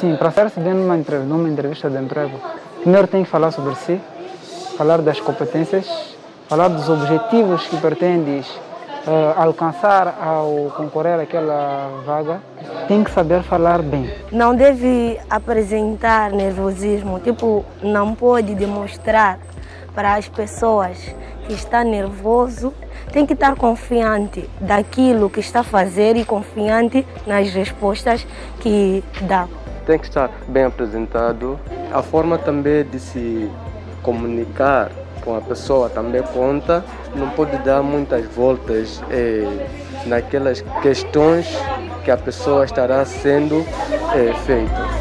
Sim, para ser bem numa, numa entrevista de emprego, primeiro tem que falar sobre si, falar das competências, falar dos objetivos que pretendes uh, alcançar ao concorrer àquela vaga, tem que saber falar bem. Não deve apresentar nervosismo, tipo, não pode demonstrar para as pessoas que está nervoso, tem que estar confiante daquilo que está a fazer e confiante nas respostas que dá. Tem que estar bem apresentado. A forma também de se comunicar com a pessoa também conta. Não pode dar muitas voltas eh, naquelas questões que a pessoa estará sendo eh, feita.